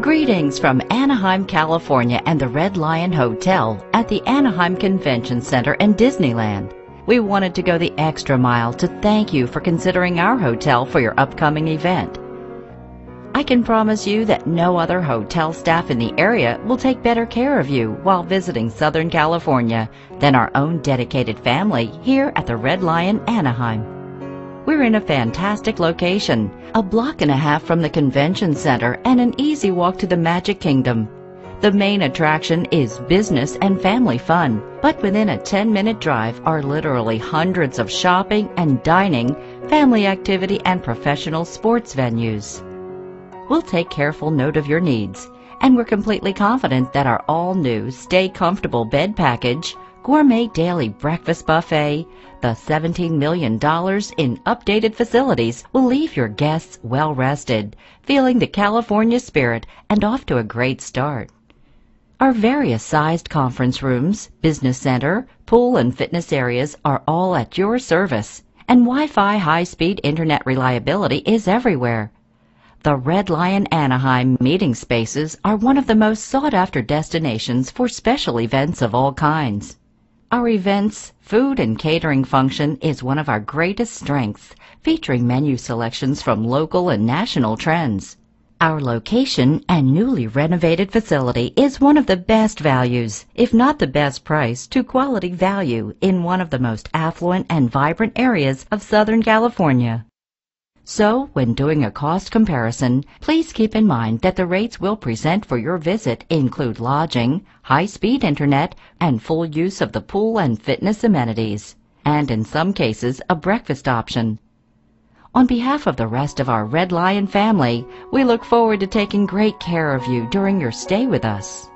Greetings from Anaheim, California and the Red Lion Hotel at the Anaheim Convention Center and Disneyland. We wanted to go the extra mile to thank you for considering our hotel for your upcoming event. I can promise you that no other hotel staff in the area will take better care of you while visiting Southern California than our own dedicated family here at the Red Lion Anaheim. We're in a fantastic location, a block and a half from the convention center and an easy walk to the Magic Kingdom. The main attraction is business and family fun, but within a 10 minute drive are literally hundreds of shopping and dining, family activity, and professional sports venues. We'll take careful note of your needs, and we're completely confident that our all new Stay Comfortable bed package gourmet daily breakfast buffet, the $17 million in updated facilities will leave your guests well rested, feeling the California spirit and off to a great start. Our various sized conference rooms, business center, pool and fitness areas are all at your service, and Wi-Fi high-speed internet reliability is everywhere. The Red Lion Anaheim meeting spaces are one of the most sought after destinations for special events of all kinds. Our events, food, and catering function is one of our greatest strengths, featuring menu selections from local and national trends. Our location and newly renovated facility is one of the best values, if not the best price, to quality value in one of the most affluent and vibrant areas of Southern California. So, when doing a cost comparison, please keep in mind that the rates we'll present for your visit include lodging, high-speed internet, and full use of the pool and fitness amenities, and in some cases, a breakfast option. On behalf of the rest of our Red Lion family, we look forward to taking great care of you during your stay with us.